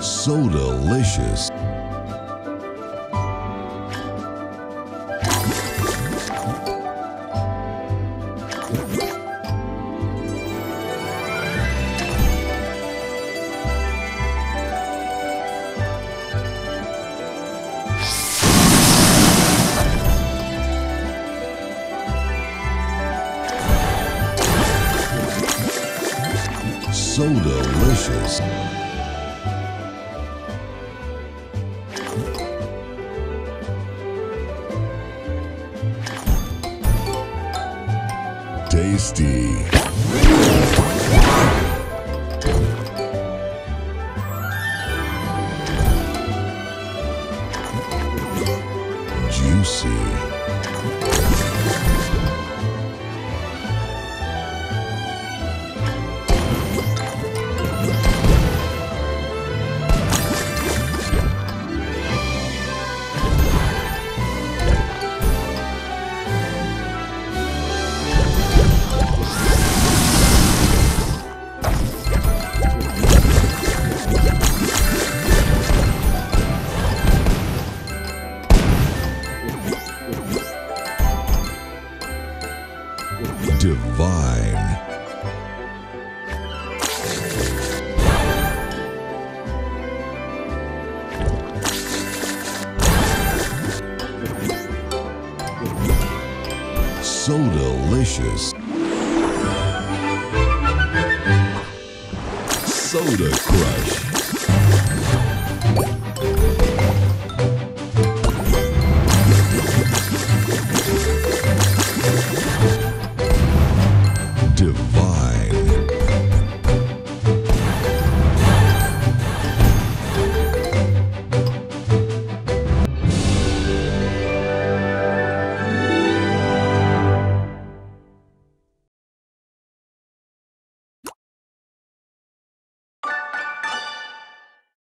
So delicious. So delicious. Tasty. Juicy. Divine. So delicious. Soda Crush.